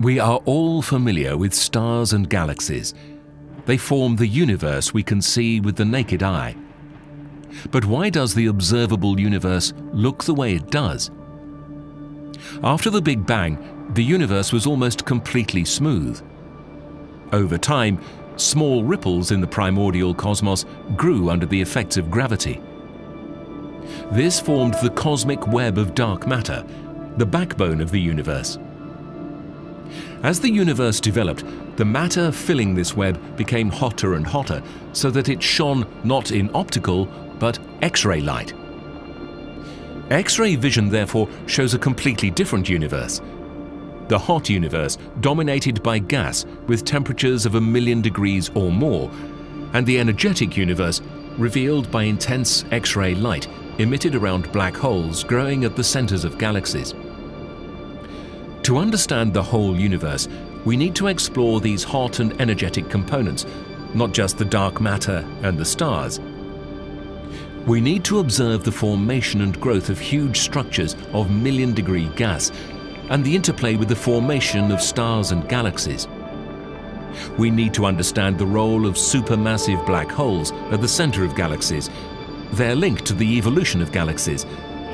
We are all familiar with stars and galaxies. They form the universe we can see with the naked eye. But why does the observable universe look the way it does? After the Big Bang, the universe was almost completely smooth. Over time, small ripples in the primordial cosmos grew under the effects of gravity. This formed the cosmic web of dark matter, the backbone of the universe. As the universe developed, the matter filling this web became hotter and hotter so that it shone not in optical but X-ray light. X-ray vision therefore shows a completely different universe. The hot universe dominated by gas with temperatures of a million degrees or more, and the energetic universe revealed by intense X-ray light emitted around black holes growing at the centers of galaxies. To understand the whole universe, we need to explore these hot and energetic components, not just the dark matter and the stars. We need to observe the formation and growth of huge structures of million-degree gas and the interplay with the formation of stars and galaxies. We need to understand the role of supermassive black holes at the center of galaxies, their link to the evolution of galaxies,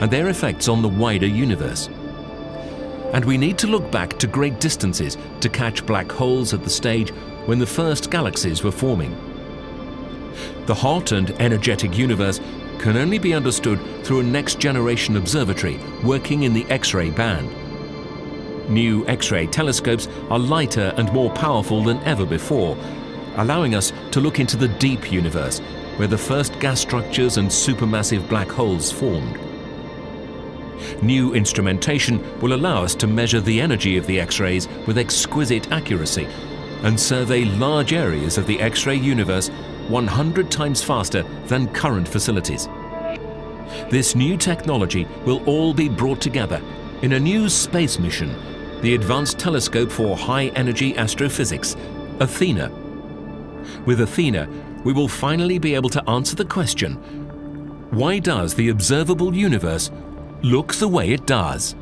and their effects on the wider universe and we need to look back to great distances to catch black holes at the stage when the first galaxies were forming. The hot and energetic universe can only be understood through a next-generation observatory working in the X-ray band. New X-ray telescopes are lighter and more powerful than ever before, allowing us to look into the deep universe, where the first gas structures and supermassive black holes formed. New instrumentation will allow us to measure the energy of the X-rays with exquisite accuracy and survey large areas of the X-ray universe 100 times faster than current facilities. This new technology will all be brought together in a new space mission, the Advanced Telescope for High Energy Astrophysics, Athena. With Athena, we will finally be able to answer the question, why does the observable universe look the way it does.